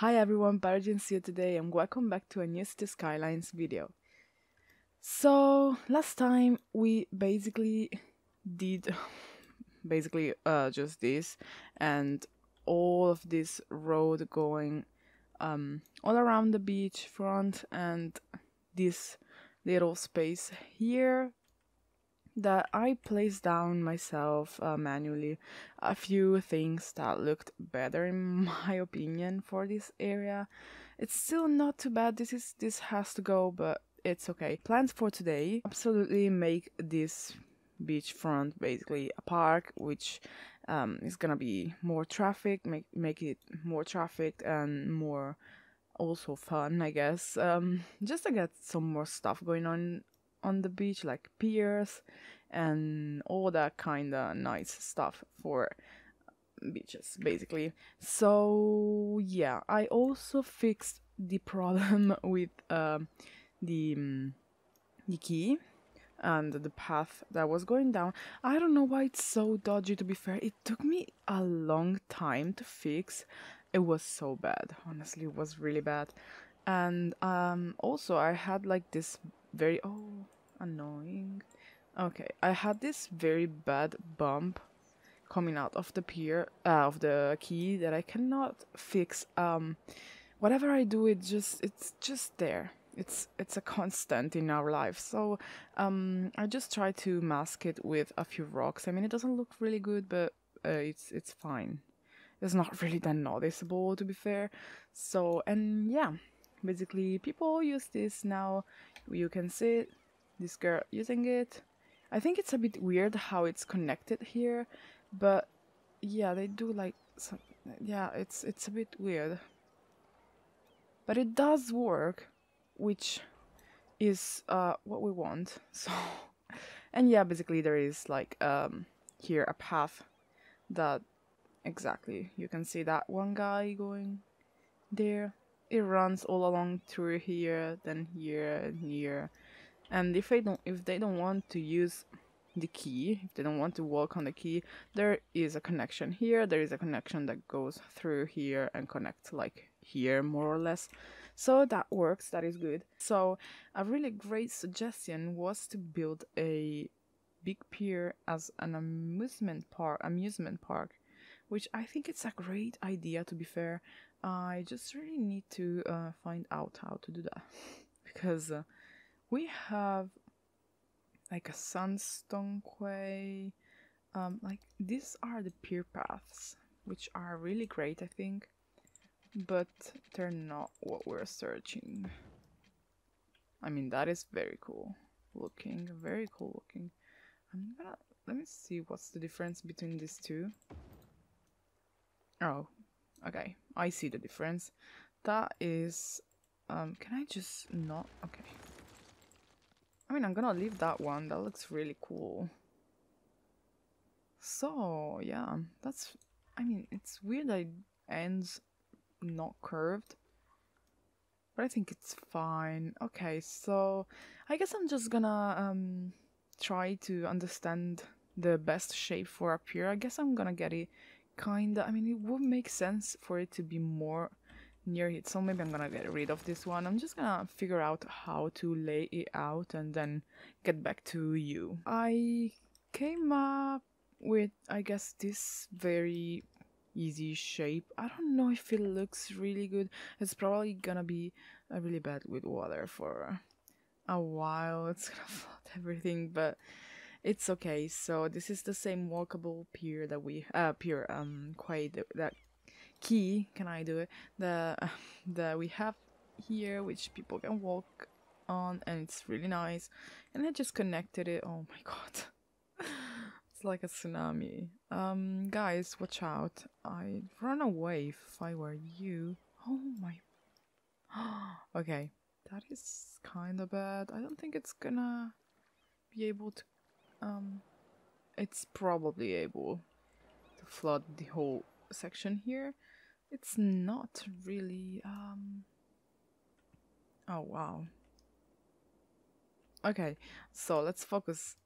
Hi everyone, Parojin's here today and welcome back to a new City Skylines video. So, last time we basically did basically uh, just this and all of this road going um, all around the beach front and this little space here that I placed down myself uh, manually a few things that looked better in my opinion for this area. It's still not too bad. This is this has to go, but it's okay. Plans for today absolutely make this beachfront basically a park which um, is gonna be more traffic make make it more traffic and more also fun i guess um, just to get some more stuff going on on the beach like piers and all that kind of nice stuff for beaches basically. So yeah i also fixed the problem with uh, the um, the quay and the path that was going down. I don't know why it's so dodgy to be fair. It took me a long time to fix. It was so bad honestly it was really bad. And um also i had like this very oh annoying. Okay i had this very bad bump coming out of the pier uh, of the quay that i cannot fix. Um whatever i do it just it's just there. It's it's a constant in our life. So um i just try to mask it with a few rocks. I mean it doesn't look really good but uh, it's it's fine. It's not really that noticeable to be fair. So and yeah basically people use this now. You can see this girl using it. I think it's a bit weird how it's connected here but yeah they do like some, yeah it's it's a bit weird. But it does work which is uh what we want so. And yeah basically there is like um here a path that exactly you can see that one guy going there it runs all along through here then here and here. And if they don't if they don't want to use the quay if they don't want to walk on the quay there is a connection here there is a connection that goes through here and connects like here more or less. So that works that is good. So a really great suggestion was to build a big pier as an amusement park amusement park which i think it's a great idea to be fair i just really need to uh, find out how to do that. Because uh, we have like a sandstone quay. Um, like these are the pier paths which are really great i think. But they're not what we're searching. I mean that is very cool looking very cool looking. I'm gonna let me see what's the difference between these two. Oh okay i see the difference that is um can i just not okay I mean, I'm gonna leave that one. That looks really cool. So, yeah, that's... I mean, it's weird that it ends not curved. But I think it's fine. Okay, so I guess I'm just gonna um, try to understand the best shape for up here. I guess I'm gonna get it kinda... I mean, it would make sense for it to be more near it so maybe i'm gonna get rid of this one. I'm just gonna figure out how to lay it out and then get back to you. I came up with i guess this very easy shape. I don't know if it looks really good. It's probably gonna be uh, really bad with water for a while. It's gonna flood everything but it's okay. So this is the same walkable pier that we uh pier um quite that quay can I do it? The that we have here which people can walk on and it's really nice. And I just connected it. Oh my god. It's like a tsunami. Um guys watch out. I'd run away if I were you. Oh my okay. That is kind of bad. I don't think it's gonna be able to um it's probably able to flood the whole section here. It's not really um oh wow. Okay so let's focus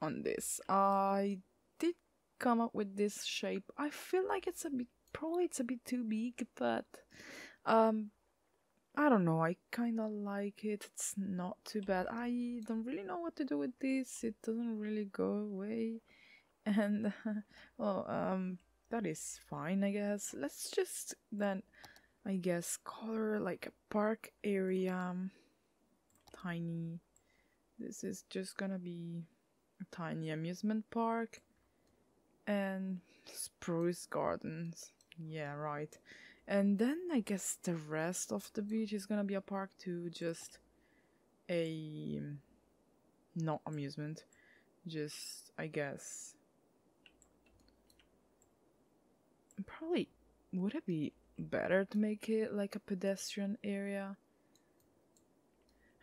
on this. I did come up with this shape. I feel like it's a bit probably it's a bit too big but Um, I don't know. I kind of like it. It's not too bad. I don't really know what to do with this. It doesn't really go away, and well, um, that is fine, I guess. Let's just then, I guess, color like a park area, tiny. This is just gonna be a tiny amusement park and spruce gardens. Yeah, right. And then I guess the rest of the beach is gonna be a park too, just a not amusement, just I guess. Probably would it be better to make it like a pedestrian area?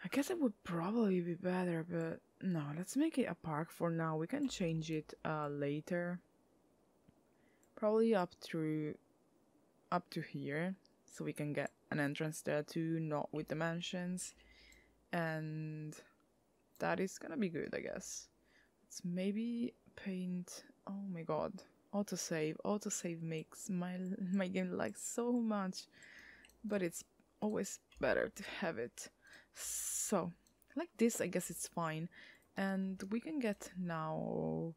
I guess it would probably be better, but no, let's make it a park for now. We can change it uh, later. Probably up through up to here so we can get an entrance there too, not with the mansions. And that is gonna be good, I guess. Let's maybe paint. Oh my god, autosave. Autosave makes my my game like so much, but it's always better to have it. So, like this, I guess it's fine, and we can get now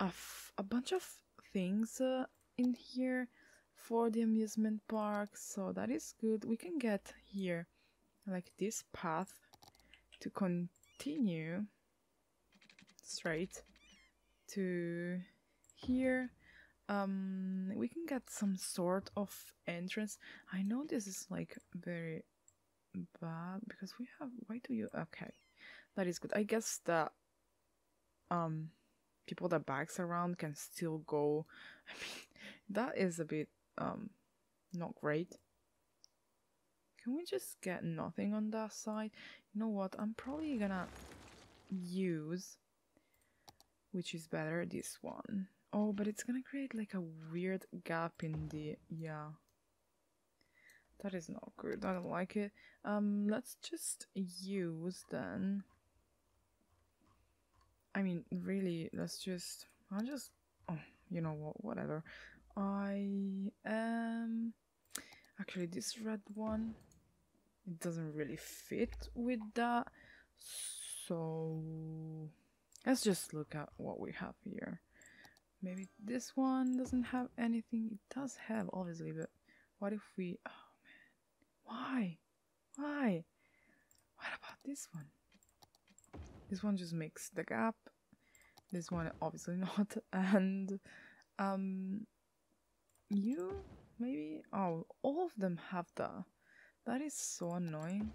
a, a bunch of things uh, in here for the amusement park so that is good. We can get here like this path to continue straight to here. Um we can get some sort of entrance. I know this is like very bad because we have why do you okay that is good. I guess that um people that bikes around can still go. I mean that is a bit um not great. Can we just get nothing on that side? You know what? I'm probably gonna use which is better this one. Oh, but it's gonna create like a weird gap in the yeah. That is not good. I don't like it. Um, let's just use then. I mean, really, let's just. I'll just. Oh, you know what? Whatever. I am actually this red one it doesn't really fit with that. So let's just look at what we have here. Maybe this one doesn't have anything. It does have obviously but what if we oh man. Why? Why? What about this one? This one just makes the gap. This one obviously not. And um you? Maybe? Oh, all of them have that. That is so annoying.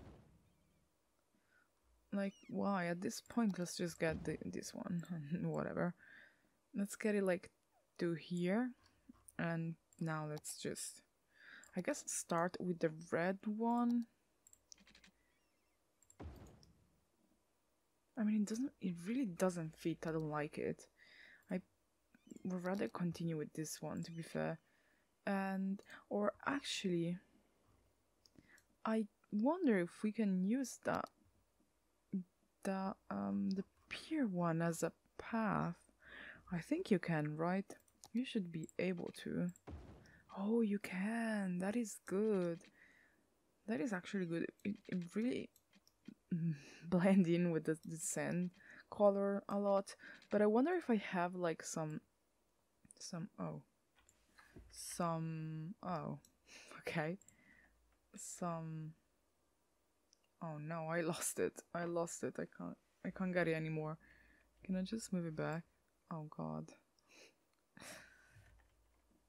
Like, why? At this point, let's just get the, this one. Whatever. Let's get it, like, to here. And now let's just... I guess start with the red one. I mean, it doesn't... It really doesn't fit. I don't like it. I would rather continue with this one, to be fair and or actually I wonder if we can use the the um the pier one as a path. I think you can, right? You should be able to. Oh, you can. That is good. That is actually good. It, it really blend in with the, the sand color a lot. But I wonder if I have like some some oh some oh okay. Some oh no i lost it. I lost it. I can't i can't get it anymore. Can i just move it back? Oh god.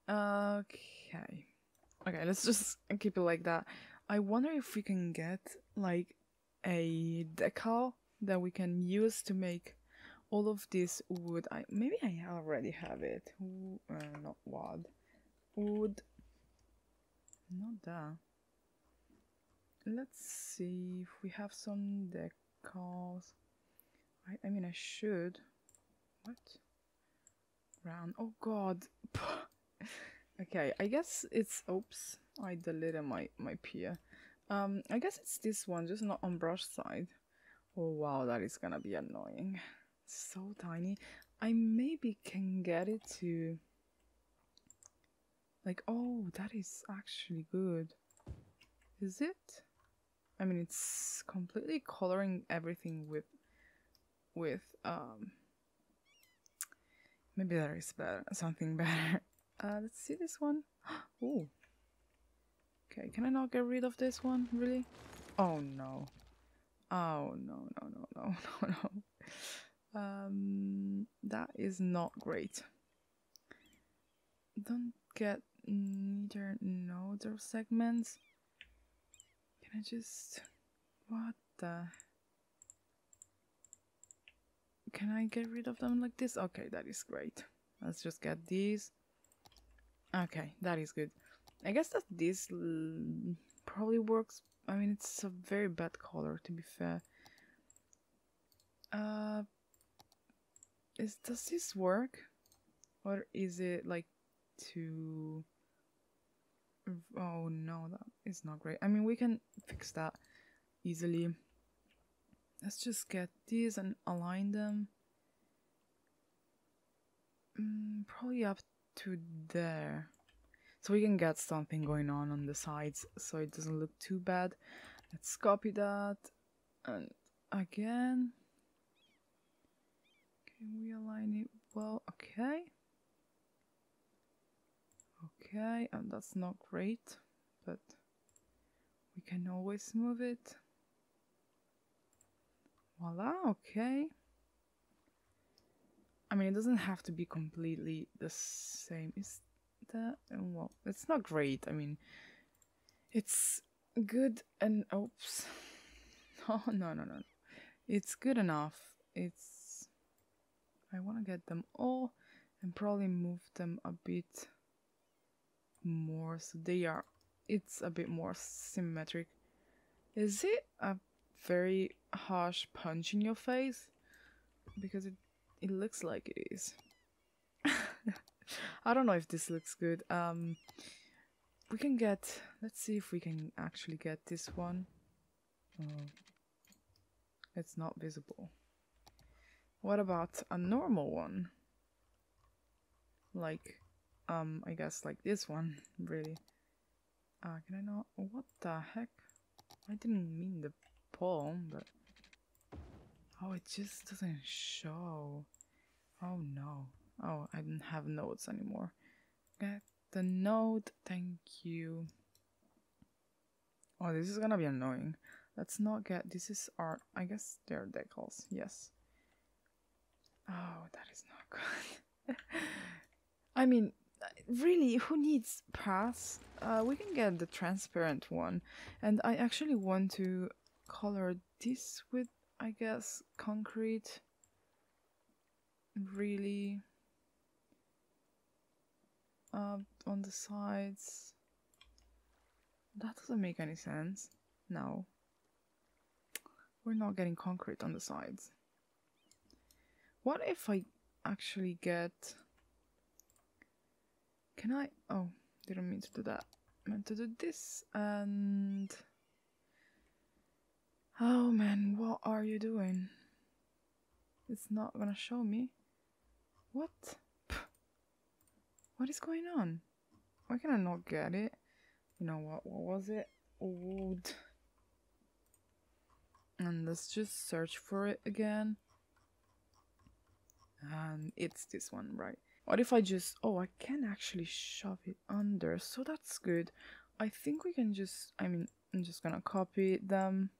Okay. Okay let's just keep it like that. I wonder if we can get like a decal that we can use to make all of this wood. I maybe i already have it. Ooh, uh, not wood wood. Not that. Let's see if we have some decals. I, I mean, I should. What? Round. Oh god. okay, I guess it's. Oops. I deleted my, my pier. Um, I guess it's this one, just not on brush size. Oh wow, that is gonna be annoying. So tiny. I maybe can get it to like, oh, that is actually good. Is it? I mean, it's completely coloring everything with, with, um, maybe there is better, something better. Uh, let's see this one. Oh. Okay, can I not get rid of this one, really? Oh no. Oh no, no, no, no, no, no. Um, that is not great. Don't get neither nodes or segments. Can I just... What the... Can I get rid of them like this? Okay, that is great. Let's just get these. Okay, that is good. I guess that this probably works. I mean, it's a very bad color, to be fair. Uh, is does this work, or is it like to? Oh no, that is not great. I mean, we can fix that easily. Let's just get these and align them. Mm, probably up to there so we can get something going on on the sides so it doesn't look too bad let's copy that and again can we align it well okay okay and that's not great but we can always move it voila okay I mean, it doesn't have to be completely the same. Is that? Well, it's not great. I mean, it's good and oops. Oh no no no, it's good enough. It's. I want to get them all and probably move them a bit more so they are. It's a bit more symmetric. Is it a very harsh punch in your face? Because it it looks like it is. I don't know if this looks good. Um, we can get. Let's see if we can actually get this one. Oh, it's not visible. What about a normal one? Like, um, I guess like this one, really. Uh, can I not? What the heck? I didn't mean the palm, but. Oh, it just doesn't show. Oh no. Oh, I don't have notes anymore. Get the note, thank you. Oh, this is gonna be annoying. Let's not get, this is our, I guess they're decals, yes. Oh, that is not good. I mean, really, who needs paths? Uh, we can get the transparent one. And I actually want to color this with, I guess, concrete really uh, on the sides. That doesn't make any sense. No. We're not getting concrete on the sides. What if I actually get... Can I... Oh, didn't mean to do that. I meant to do this and... Oh man, what are you doing? It's not gonna show me. What? What is going on? Why can I not get it? You know what? What was it? Wood. And let's just search for it again. And it's this one, right? What if I just... Oh, I can actually shove it under. So that's good. I think we can just... I mean, I'm just gonna copy them.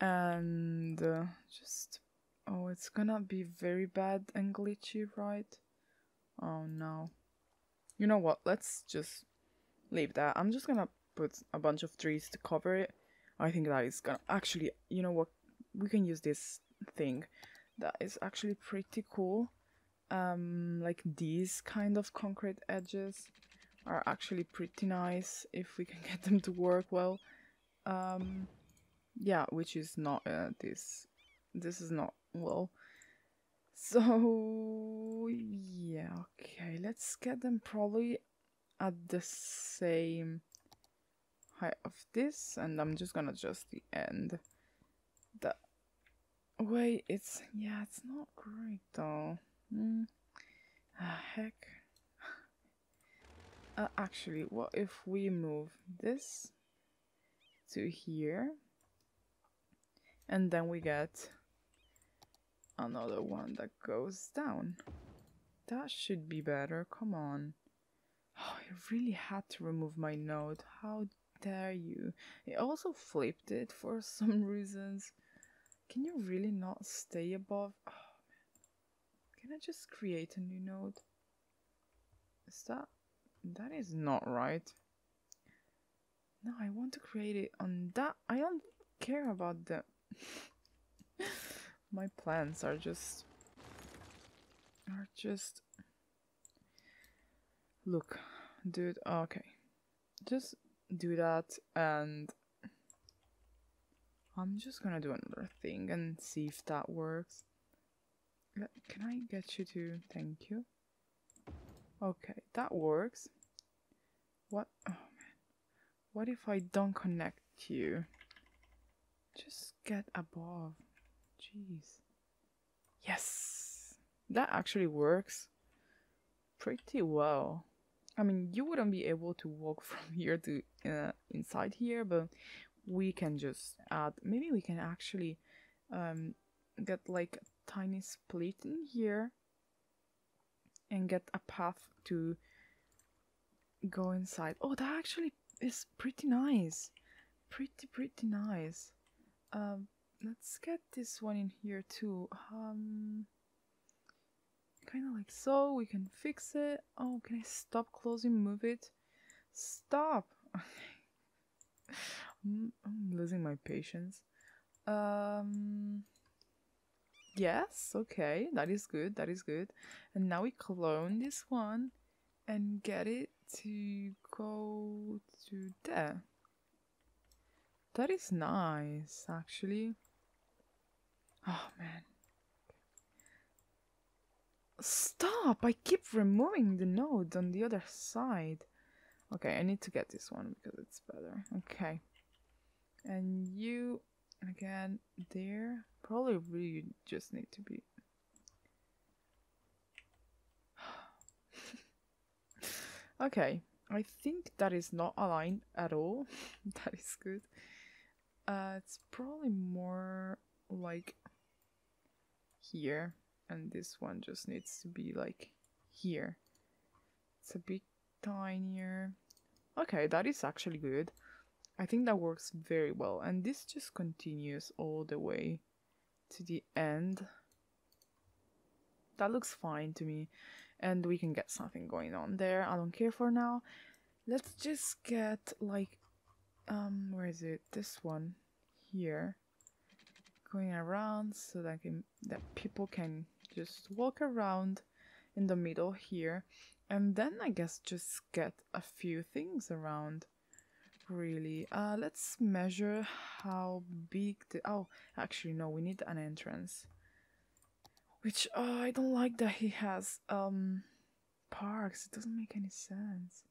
And uh, just Oh, it's gonna be very bad and glitchy, right? Oh no. You know what? Let's just leave that. I'm just gonna put a bunch of trees to cover it. I think that is gonna actually, you know what? We can use this thing that is actually pretty cool. Um, like these kind of concrete edges are actually pretty nice if we can get them to work well. Um, yeah, which is not uh, this. This is not well. So, yeah, okay, let's get them probably at the same height of this, and I'm just gonna adjust the end. The way it's, yeah, it's not great though. Mm. Ah, heck. Uh, actually, what if we move this to here and then we get another one that goes down. That should be better, come on. Oh, I really had to remove my node, how dare you. I also flipped it for some reasons. Can you really not stay above? Oh, Can I just create a new node? Is that... that is not right. No, I want to create it on that. I don't care about the. My plans are just. are just. Look, dude, okay. Just do that and. I'm just gonna do another thing and see if that works. Can I get you to. Thank you. Okay, that works. What? Oh, man. what if I don't connect you? Just get above. Jeez. Yes! That actually works pretty well. I mean, you wouldn't be able to walk from here to uh, inside here, but we can just add. Maybe we can actually um, get like tiny split in here and get a path to go inside. Oh, that actually is pretty nice. Pretty, pretty nice. Um, let's get this one in here too. Um, kind of like so. We can fix it. Oh, can I stop closing? Move it. Stop. I'm, I'm losing my patience. Um. Yes, okay, that is good, that is good. And now we clone this one and get it to go to there. That is nice, actually. Oh man. Stop! I keep removing the node on the other side. Okay, I need to get this one because it's better. Okay. And you, again, there. Probably really just need to be Okay, I think that is not aligned at all. that is good. Uh, it's probably more like here, and this one just needs to be like here. It's a bit tinier. Okay, that is actually good. I think that works very well, and this just continues all the way to the end. That looks fine to me and we can get something going on there. I don't care for now. Let's just get like um where is it? This one here going around so that can that people can just walk around in the middle here and then I guess just get a few things around really uh let's measure how big the oh actually no we need an entrance which uh, I don't like that he has um parks. It doesn't make any sense.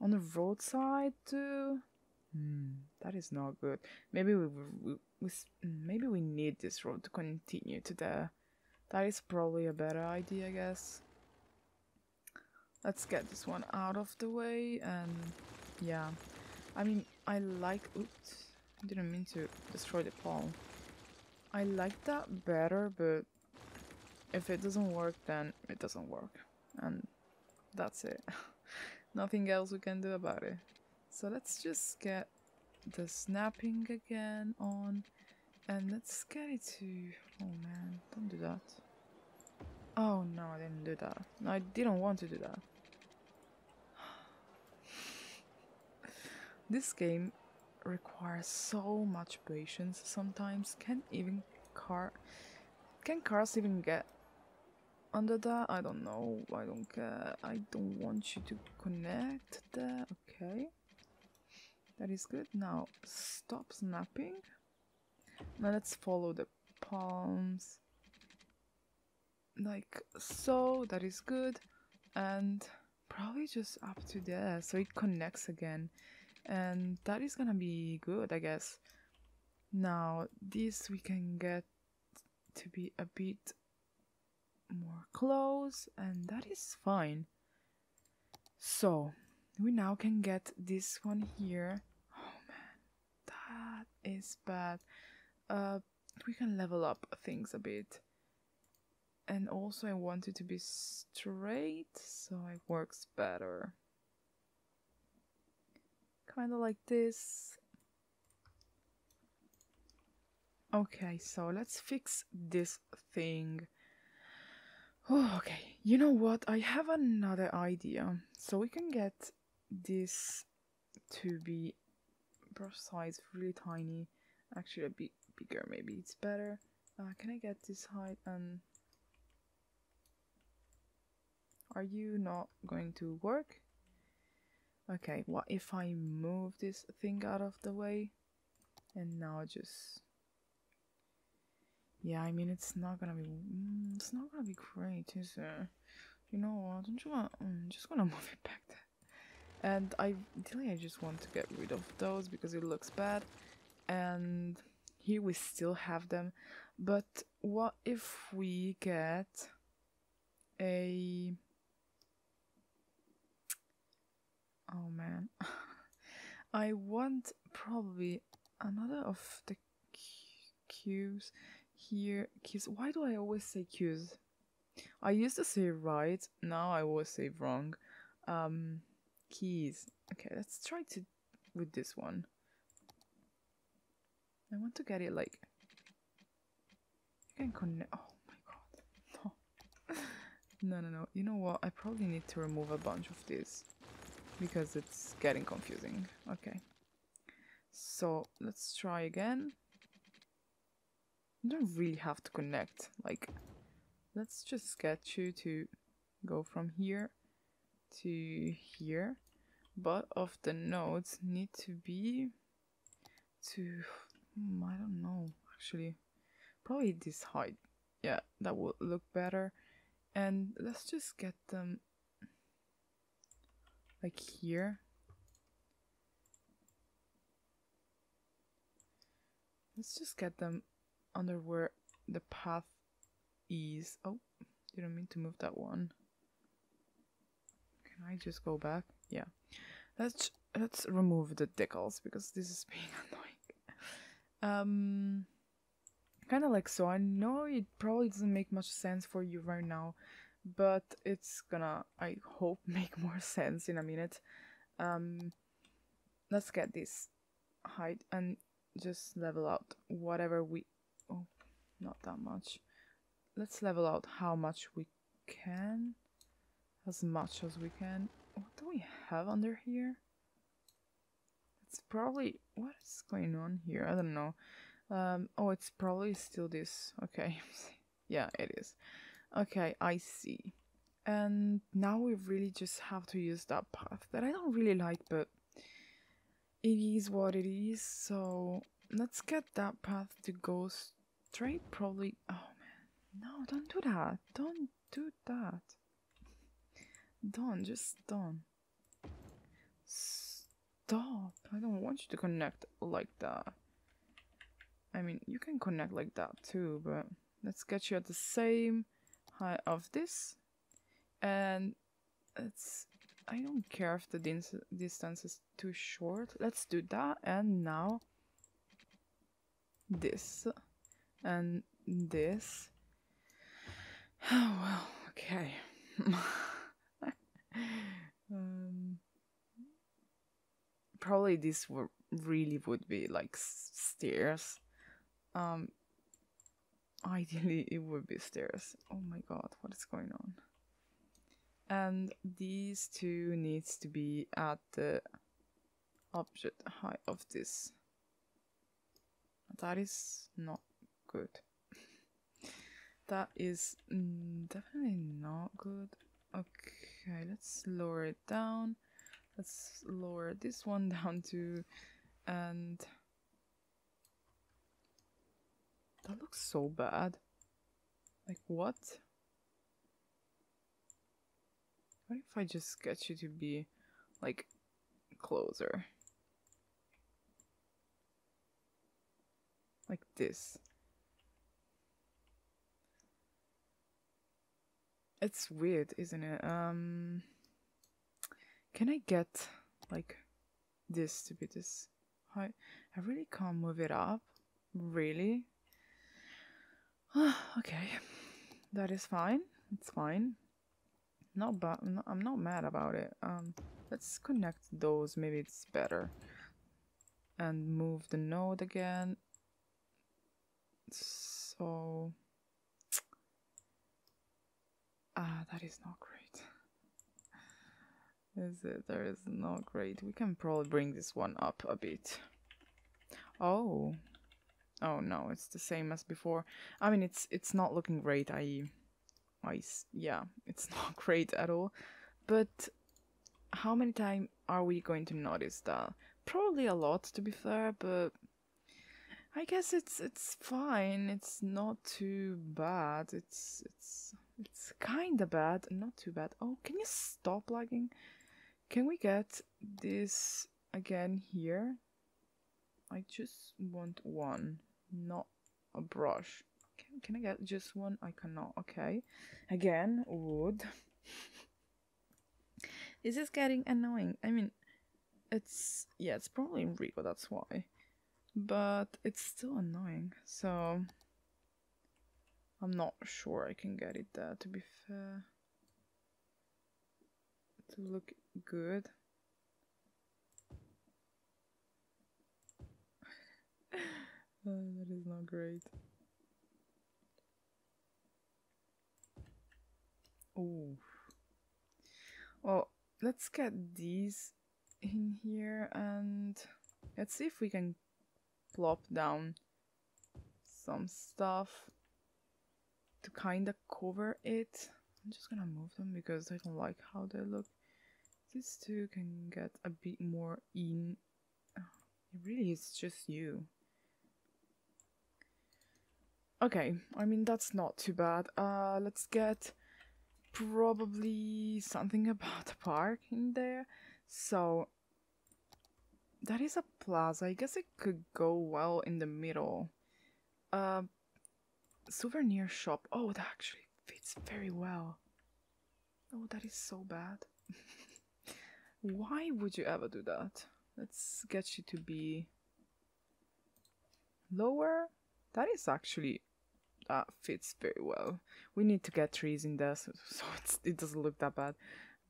On the roadside too. Hmm, that is not good. Maybe we, we, we maybe we need this road to continue to there. That is probably a better idea, I guess. Let's get this one out of the way and yeah. I mean, I like. Oops, I didn't mean to destroy the palm. I like that better, but if it doesn't work, then it doesn't work. And that's it. Nothing else we can do about it. So let's just get the snapping again on. And let's get it to... Oh man, don't do that. Oh no, I didn't do that. No, I didn't want to do that. This game requires so much patience sometimes. Can't even car... Can cars even get under that? I don't know. I don't care. I don't want you to connect there. Okay. That is good. Now stop snapping. Now let's follow the palms. Like so that is good. And probably just up to there. So it connects again and that is gonna be good i guess now this we can get to be a bit more close and that is fine So we now can get this one here. Oh man, that is bad. Uh, we can level up things a bit. And also I want it to be straight so it works better. Kind of like this. Okay, so let's fix this thing. Oh, okay, you know what? I have another idea. So we can get this to be brush size really tiny. Actually, a bit bigger, maybe it's better. Uh, can I get this height and are you not going to work? Okay, what if I move this thing out of the way? And now just... Yeah, I mean, it's not gonna be... Mm, it's not gonna be great, is it? You know what, don't you want... I'm just gonna move it back there. And I... Ideally, I just want to get rid of those because it looks bad. And here we still have them. But what if we get a Oh man. I want probably another of the cues here. Cues. Why do I always say cues? I used to say right, now I always say wrong. Um, keys. Okay, let's try to with this one. I want to get it like you can connect. Oh my god, no, no, no, no. You know what? I probably need to remove a bunch of these because it's getting confusing. Okay. So let's try again. You don't really have to connect. Like, let's just get you to go from here to here. But of the nodes need to be to, hmm, I don't know, actually. Probably this height. Yeah, that will look better. And let's just get them like here. Let's just get them under where the path is. Oh, didn't mean to move that one. Can I just go back? Yeah. Let's let's remove the decals because this is being annoying. Um kind of like so. I know it probably doesn't make much sense for you right now but it's gonna i hope make more sense in a minute. Um let's get this height and just level out whatever we oh not that much. Let's level out how much we can as much as we can. What do we have under here? It's probably what is going on here? I don't know. Um oh it's probably still this. Okay. Yeah it is Okay, I see. And now we really just have to use that path that I don't really like, but it is what it is. So let's get that path to go straight. Probably. Oh man, no! Don't do that. Don't do that. Don't just don't. Stop! I don't want you to connect like that. I mean, you can connect like that too, but let's get you at the same of this. And it's I don't care if the distance is too short. Let's do that. And now this. And this. Oh well okay. Um, probably this really would be like stairs. Um ideally it would be stairs. Oh my god what is going on? And these two needs to be at the object height of this. That is not good. That is mm, definitely not good. Okay let's lower it down. Let's lower this one down too. And that looks so bad. Like, what? What if I just get you to be, like, closer? Like this. It's weird, isn't it? Um, Can I get like this to be this high? I really can't move it up. Really? okay, that is fine. It's fine. Not bad. I'm not mad about it. Um, let's connect those. Maybe it's better. And move the node again. So, ah, that is not great. Is it? There is not great. We can probably bring this one up a bit. Oh, oh no, it's the same as before. I mean, it's it's not looking great. I, I yeah, it's not great at all. But how many times are we going to notice that? Probably a lot, to be fair. But I guess it's it's fine. It's not too bad. It's it's it's kind of bad, not too bad. Oh, can you stop lagging? Can we get this again here? I just want one, not a brush. Can, can I get just one? I cannot. Okay. Again, wood. this is getting annoying. I mean, it's, yeah, it's probably in Rico, that's why. But it's still annoying, so I'm not sure I can get it there, to be fair. To look good. Oh, that is not great. Oh. Well, let's get these in here and let's see if we can plop down some stuff to kind of cover it. I'm just gonna move them because I don't like how they look. These two can get a bit more in. It really is just you. Okay, I mean that's not too bad. Uh, let's get probably something about a park in there. So that is a plaza. I guess it could go well in the middle. Uh, souvenir shop. Oh, that actually fits very well. Oh, that is so bad. Why would you ever do that? Let's get you to be lower. That is actually that fits very well. We need to get trees in there so, so it doesn't look that bad.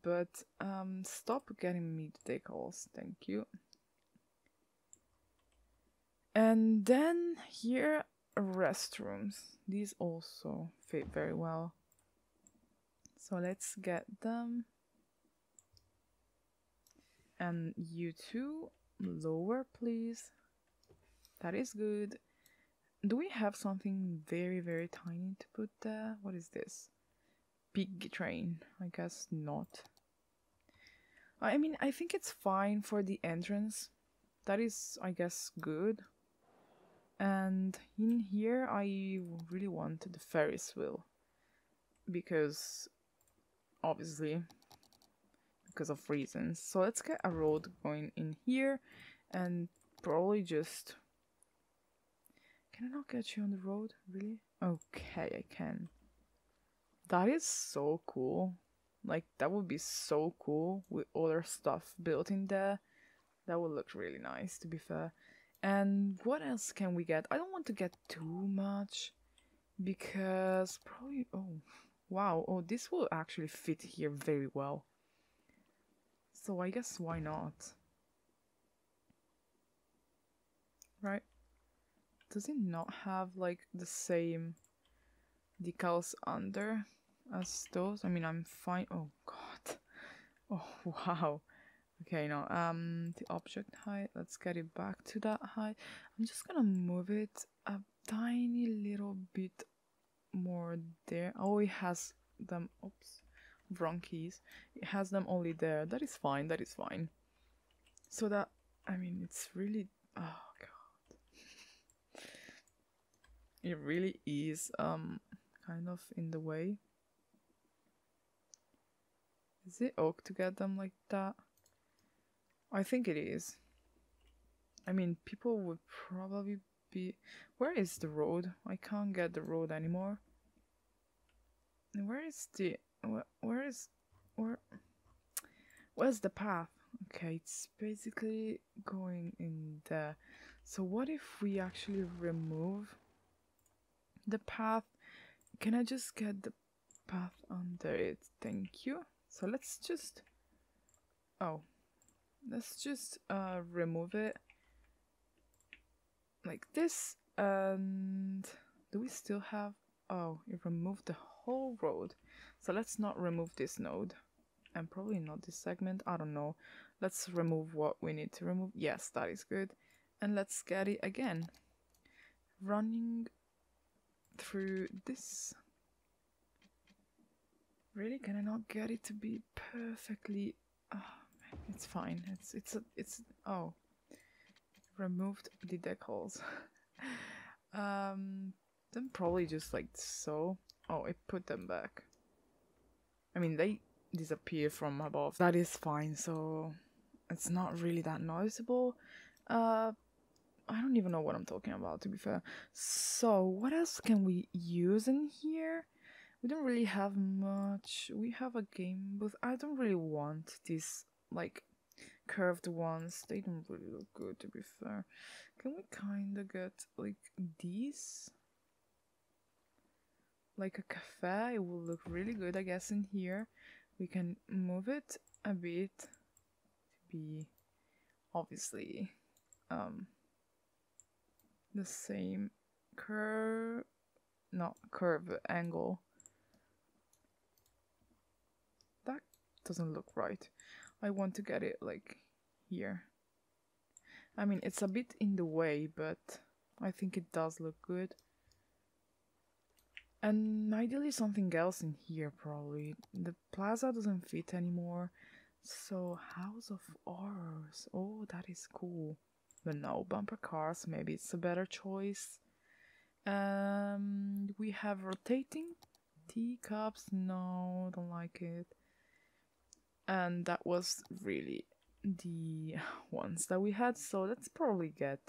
But um, stop getting me the decals, thank you. And then here restrooms. These also fit very well. So let's get them. And you two, lower please. That is good. Do we have something very, very tiny to put there? What is this? Big train. I guess not. I mean, I think it's fine for the entrance. That is, I guess, good. And in here, I really want the Ferris wheel. Because, obviously, because of reasons. So let's get a road going in here and probably just can I not get you on the road? Really? Okay, I can. That is so cool. Like, that would be so cool with all other stuff built in there. That would look really nice, to be fair. And what else can we get? I don't want to get too much because probably. Oh, wow. Oh, this will actually fit here very well. So I guess why not? Right? Does it not have like the same decals under as those? I mean, I'm fine. Oh god. Oh wow. Okay, now um the object height. Let's get it back to that height. I'm just gonna move it a tiny little bit more there. Oh, it has them. Oops, wrong keys. It has them only there. That is fine. That is fine. So that I mean, it's really. Oh it really is um kind of in the way. Is it oak to get them like that? I think it is. I mean, people would probably be. Where is the road? I can't get the road anymore. Where is the. Where, where is. Where. Where's the path? Okay, it's basically going in there. So what if we actually remove the path? Can I just get the path under it? Thank you. So let's just... Oh. Let's just uh, remove it like this and do we still have oh it removed the whole road so let's not remove this node and probably not this segment I don't know let's remove what we need to remove yes that is good and let's get it again running through this. Really? Can I not get it to be perfectly oh man, it's fine. It's it's a, it's oh. Removed the decals um then probably just like so. Oh it put them back. I mean they disappear from above. That is fine so it's not really that noticeable. Uh I don't even know what I'm talking about to be fair. So what else can we use in here? We don't really have much. We have a game booth I don't really want these like curved ones. They don't really look good to be fair. Can we kind of get like these? Like a cafe it will look really good I guess in here. We can move it a bit to be obviously um the same curve not curve angle that doesn't look right I want to get it like here I mean it's a bit in the way but I think it does look good and ideally something else in here probably. The plaza doesn't fit anymore. So House of Horrors. Oh, that is cool. But no, bumper cars, maybe it's a better choice. Um, we have rotating teacups. No, don't like it. And that was really the ones that we had. So let's probably get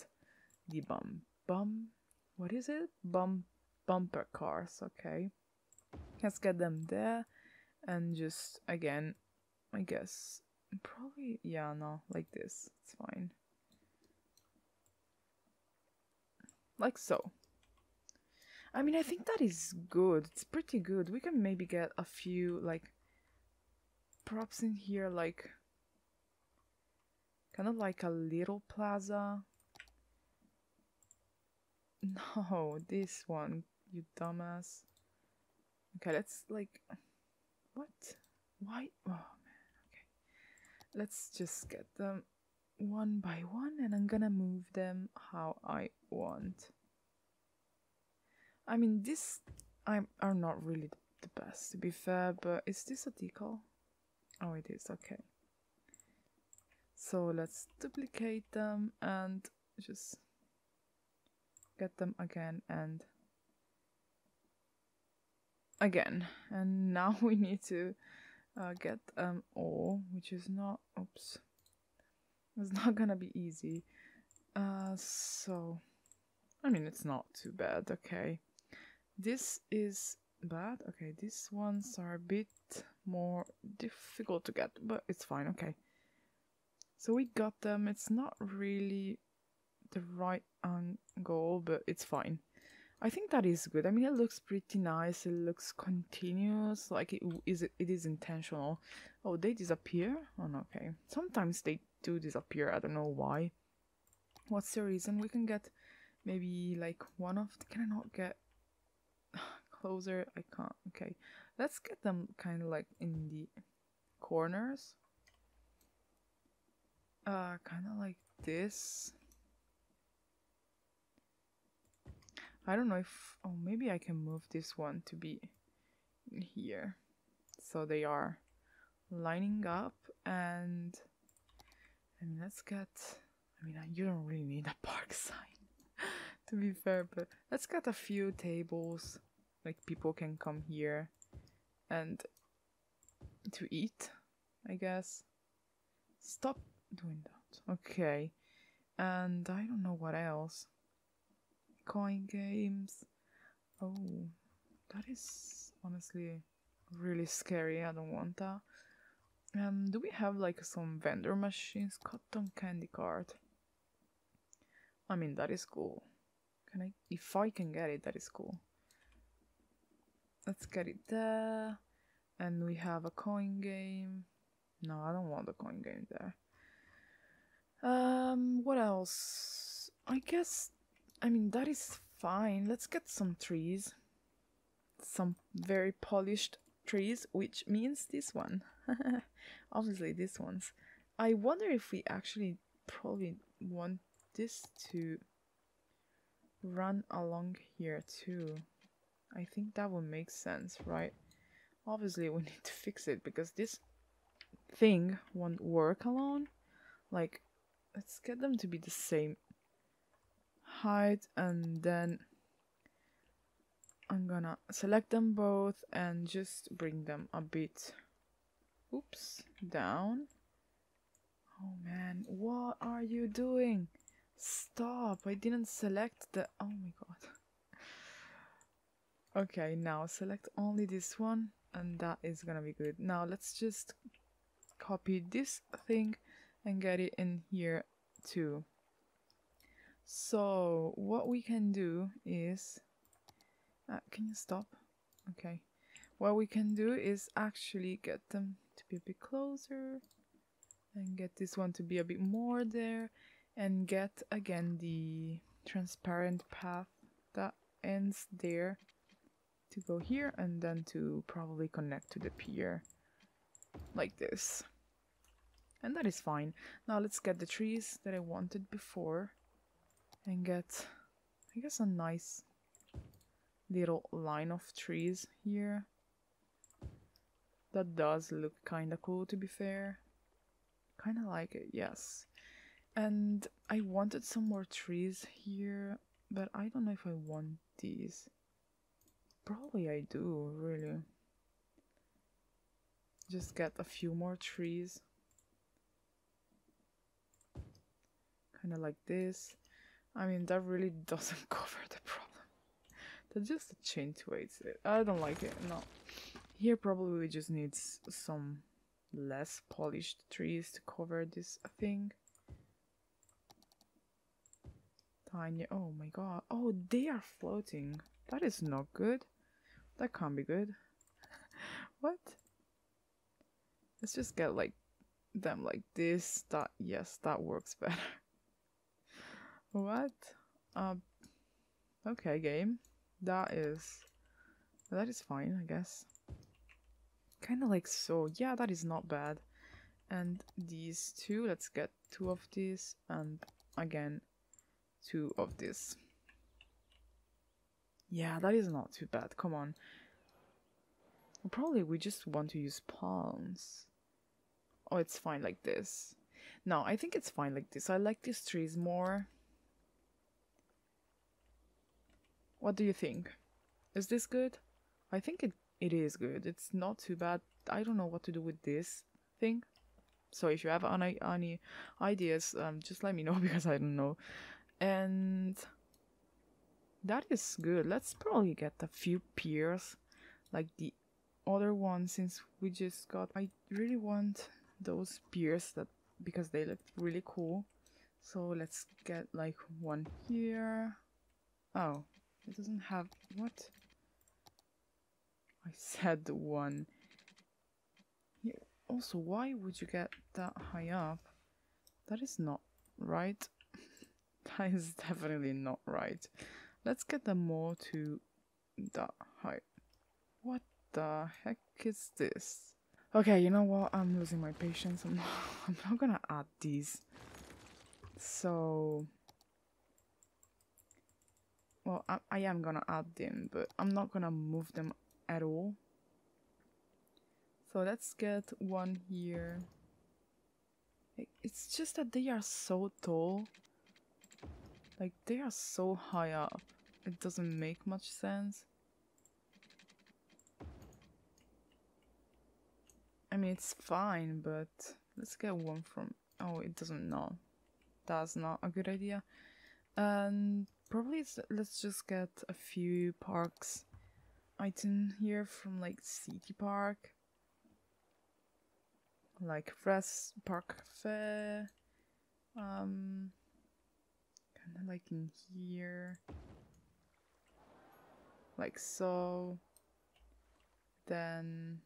the bum bum. What is it? Bum bumper cars, okay. Let's get them there and just again, I guess probably yeah no like this it's fine like so I mean I think that is good it's pretty good we can maybe get a few like props in here like kind of like a little plaza no this one you dumbass. Okay, let's like what? Why? Oh man. Okay, let's just get them one by one, and I'm gonna move them how I want. I mean, this I'm are not really the best to be fair, but is this a decal? Oh, it is. Okay. So let's duplicate them and just get them again and again and now we need to uh, get um all which is not oops it's not gonna be easy uh so I mean it's not too bad okay this is bad okay these ones are a bit more difficult to get but it's fine okay so we got them it's not really the right angle but it's fine I think that is good. I mean, it looks pretty nice. It looks continuous. Like it is. It is intentional. Oh, they disappear. Oh, okay. Sometimes they do disappear. I don't know why. What's the reason? We can get maybe like one of. Can I not get closer? I can't. Okay, let's get them kind of like in the corners. Uh, kind of like this. I don't know if oh maybe I can move this one to be here so they are lining up and I mean let's get I mean you don't really need a park sign to be fair but let's get a few tables like people can come here and to eat I guess stop doing that okay and I don't know what else coin games. Oh, that is honestly really scary. I don't want that. Um, do we have like some vendor machines? Cotton candy card. I mean, that is cool. Can I? If I can get it, that is cool. Let's get it there. And we have a coin game. No, I don't want the coin game there. Um, what else? I guess, I mean, that is fine. Let's get some trees. Some very polished trees, which means this one. Obviously, these ones. I wonder if we actually probably want this to run along here too. I think that would make sense, right? Obviously, we need to fix it because this thing won't work alone. Like, let's get them to be the same height and then I'm gonna select them both and just bring them a bit. Oops down. Oh man what are you doing? Stop I didn't select the oh my god. Okay now select only this one and that is gonna be good. Now let's just copy this thing and get it in here too. So what we can do is uh, can you stop? Okay. What we can do is actually get them to be a bit closer and get this one to be a bit more there and get again the transparent path that ends there to go here and then to probably connect to the pier like this. And that is fine. Now let's get the trees that I wanted before and get I guess a nice little line of trees here. That does look kinda cool to be fair. Kinda like it yes. And I wanted some more trees here but I don't know if I want these. Probably I do really. Just get a few more trees. Kind of like this. I mean that really doesn't cover the problem just to it. I don't like it. No. Here probably we just need some less polished trees to cover this thing. Tiny oh my god. Oh they are floating. That is not good. That can't be good. What? Let's just get like them like this. That yes that works better. What? Um okay game that is that is fine i guess. Kind of like so yeah that is not bad. And these two let's get two of these and again two of this. Yeah that is not too bad come on. Probably we just want to use palms. Oh it's fine like this. No i think it's fine like this. I like these trees more what do you think? Is this good? I think it it is good. It's not too bad. I don't know what to do with this thing. So if you have any, any ideas um, just let me know because i don't know. And that is good. Let's probably get a few piers like the other one since we just got i really want those piers that because they look really cool. So let's get like one here. Oh it doesn't have what I said one. Yeah, also, why would you get that high up? That is not right. that is definitely not right. Let's get them more to that height. What the heck is this? Okay, you know what? I'm losing my patience. I'm not, I'm not gonna add these. So... Well, I, I am gonna add them, but I'm not gonna move them at all. So let's get one here. It's just that they are so tall. Like they are so high up. It doesn't make much sense. I mean, it's fine, but let's get one from... Oh, it doesn't know. That's not a good idea. And probably let's just get a few parks item here from like City Park. like Rest Park Cafe. Um, kind of like in here, like so. Then,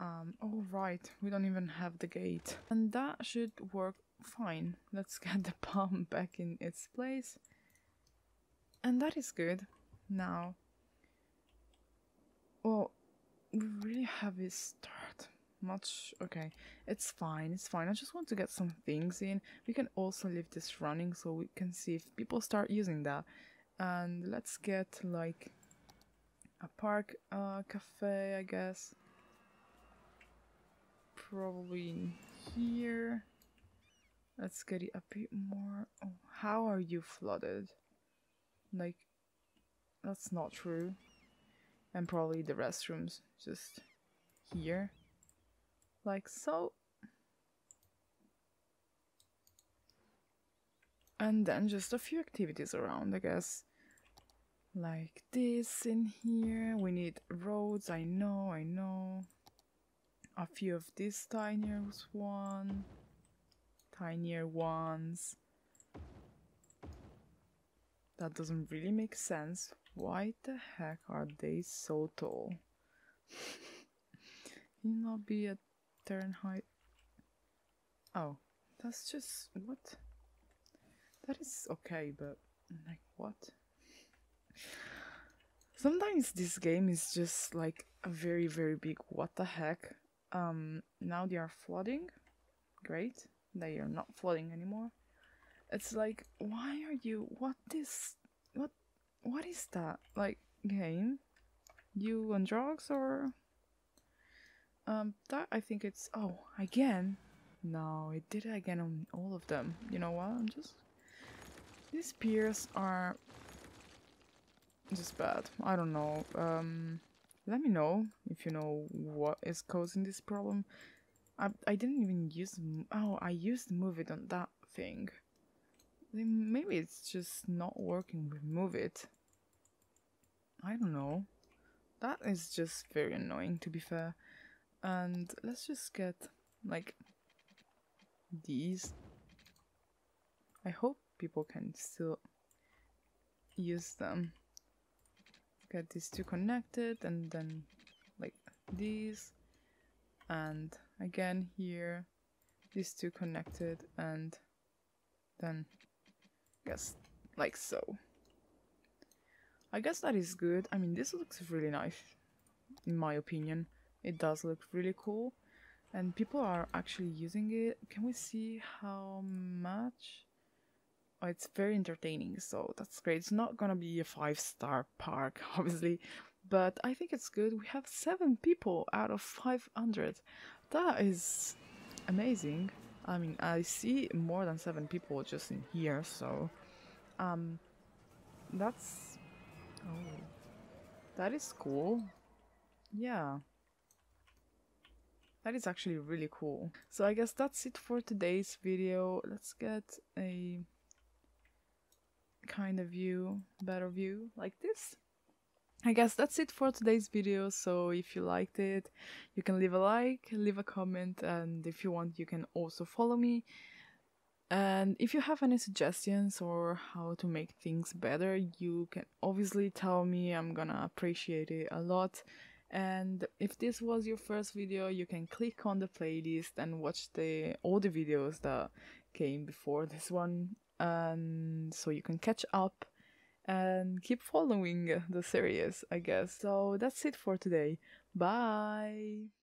um, oh right, we don't even have the gate, and that should work fine. Let's get the palm back in its place, and that is good. Now, well, we really have a start. Much okay it's fine it's fine. I just want to get some things in. We can also leave this running so we can see if people start using that. And let's get like a park uh, cafe i guess. Probably here let's get it a bit more. Oh, how are you flooded? Like that's not true. And probably the restrooms just here. Like so. And then just a few activities around I guess. Like this in here. We need roads. I know I know. A few of these tinier one tinier ones that doesn't really make sense why the heck are they so tall? Can you not be a turn height? Oh, that's just what? That is okay, but like what? Sometimes this game is just like a very very big what the heck. Um, now they are flooding. Great, they are not flooding anymore. It's like why are you? What this? What what is that? Like, game? You on drugs or? Um, that I think it's. Oh, again? No, it did it again on all of them. You know what? I'm just. These piers are. Just bad. I don't know. Um, let me know if you know what is causing this problem. I, I didn't even use. Oh, I used move it on that thing. Maybe it's just not working with Move It. I don't know. That is just very annoying to be fair. And let's just get like these. I hope people can still use them. Get these two connected and then like these and again here these two connected and then I guess like so. I guess that is good. I mean, this looks really nice, in my opinion. It does look really cool, and people are actually using it. Can we see how much? Oh, it's very entertaining, so that's great. It's not gonna be a five star park, obviously, but I think it's good. We have seven people out of 500. That is amazing. I mean, I see more than seven people just in here, so um, that's oh, that is cool. Yeah, that is actually really cool. So I guess that's it for today's video. Let's get a kind of view, better view like this. I guess that's it for today's video, so if you liked it, you can leave a like, leave a comment, and if you want, you can also follow me. And if you have any suggestions or how to make things better, you can obviously tell me, I'm gonna appreciate it a lot. And if this was your first video, you can click on the playlist and watch the all the videos that came before this one, and so you can catch up and keep following the series, I guess. So that's it for today. Bye!